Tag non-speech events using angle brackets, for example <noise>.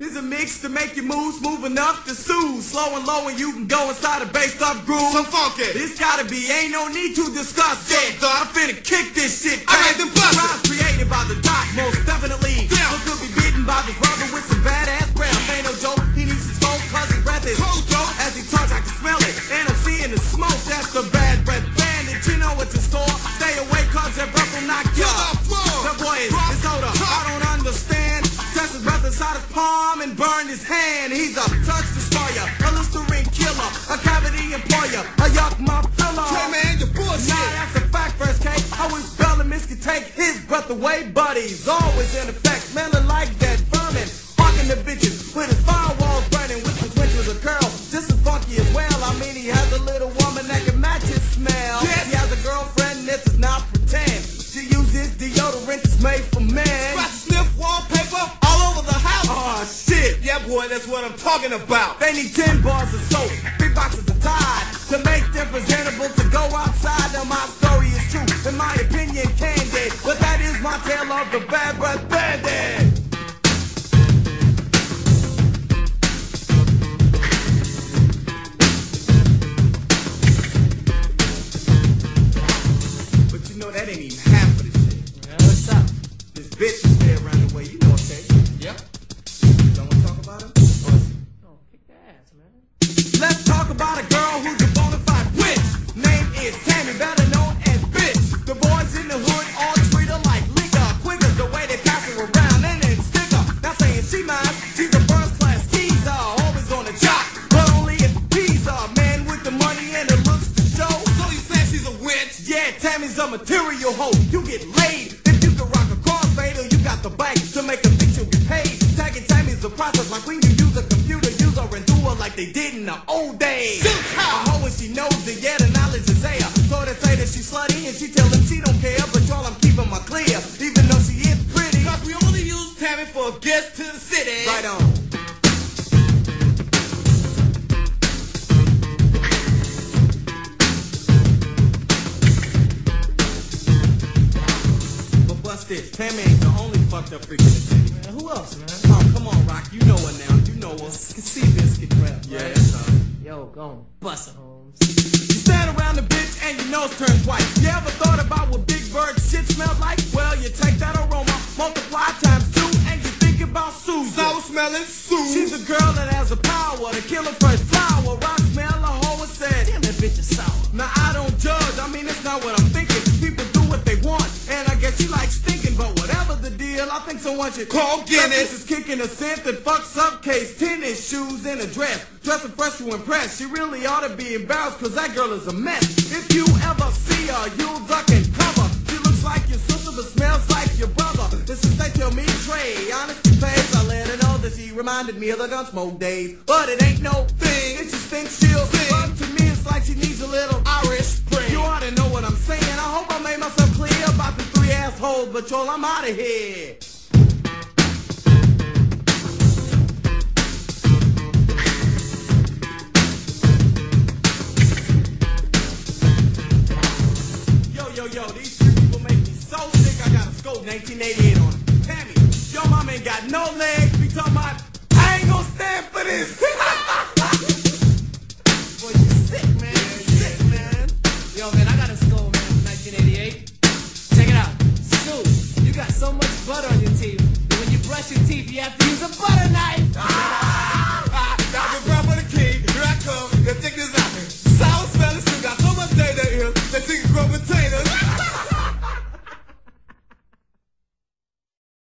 Here's a mix to make you move, smooth enough to soothe. Slow and low, and you can go inside a bass up groove. Some funky. This gotta be, ain't no need to discuss it. dog. I'm finna kick this shit. I made them bust it. Created by the doc, most definitely. Yeah. Look could be beaten by this brother with some badass hand. He's a touch destroyer, a Listerine killer, a cavity employer, a yuck my pillow. Hey man, you bullshit. Nah, that's a fact, first cake. I wish Bellamy's could take his breath away, but he's always in effect, smelling like that vermin. Fucking the bitches with his firewalls burning, with his winch with a curl, just as funky as well. I mean, he has a little woman that can match his smell. Yes. He has a girlfriend, this is not pretend. She uses deodorant that's made for men. Boy, that's what I'm talking about. They need 10 bars of soap, three boxes of Tide to make them presentable to go outside. Now my story is true, in my opinion, candid. But that is my tale of the bad breath bandit. Tammy's a material hoe. You get laid if you can rock a crossfader. You got the bank to make a bitch you'll get paid. Tagging Tammy's a process like when you use a computer, use her and do her like they did in the old days. A hoe and she knows it, yeah, the knowledge is there. So they say that she's slutty and she tell them she don't care, but y'all I'm keeping my clear. Even though she is pretty. Cause we only use Tammy for a guest to the city. Right on. This, Tammy ain't the only fucked up freak in the city. Man, who else, man? Oh, come on, Rock, you know her now. You know her. See biscuit rap. Yeah. Yo, go on, bust it, Holmes. Um, you stand around the bitch and your nose turns white. You ever thought about what Big Bird shit smells like? Well, you take that aroma, multiply times two, and you think about Susan. Sour smelling Sue. She's a girl that has the power to kill a first flower. Rock smell a hoe and said, Damn, that bitch is sour. Now I don't judge, I mean it's not what I'm think someone should Call Guinness. Is kicking a scent that fucks up Keds tennis shoes and a dress. Dressing fresh to impress. She really ought to be embarrassed, cause that girl is a mess. If you ever see her, you'll duck and cover. She looks like your sister, but smells like your brother. This is they tell me Trey. Honesty pays, I let her know that she reminded me of the gunsmoke days. But it ain't no thing, it just thinks she'll sing. But to me, it's like she needs a little Irish spring. you ought to know what I'm saying. I hope I made myself clear about the three assholes, but y'all, I'm out of here. 1988 on it. Tammy, your mom ain't got no legs. Be talking about, I ain't gonna stand for this. <laughs> Boy, you sick, man. You sick, man. Yo, man, I got a skull, man, from 1988. Check it out. Sue, you got so much butter on your teeth when you brush your teeth, you have to use a butter knife. <laughs>